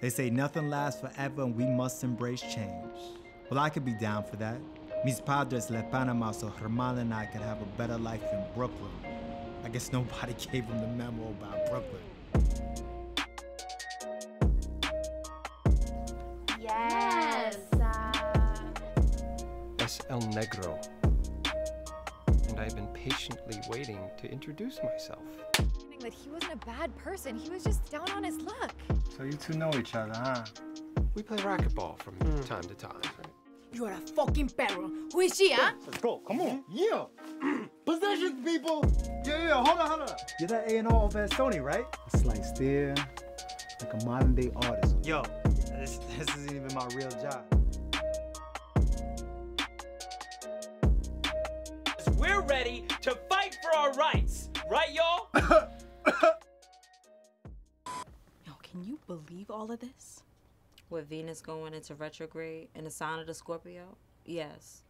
They say nothing lasts forever and we must embrace change. Well, I could be down for that. Mis padres le Panama so Herman and I could have a better life in Brooklyn. I guess nobody gave him the memo about Brooklyn. Yes. Uh, es El Negro. And I've been patiently waiting to introduce myself. That he wasn't a bad person. He was just down on his luck. So you two know each other, huh? We play racquetball from hmm. time to time. You're a fucking perro. Who is she, huh? Let's go, come on. Yeah. Possessions, people. Yeah, yeah, hold on, hold on. You're that A&R over at Sony, right? It's like still like a modern day artist. Yo, this, this isn't even my real job. We're ready to fight for our rights, right, can you believe all of this? With Venus going into retrograde in the sign of the Scorpio? Yes.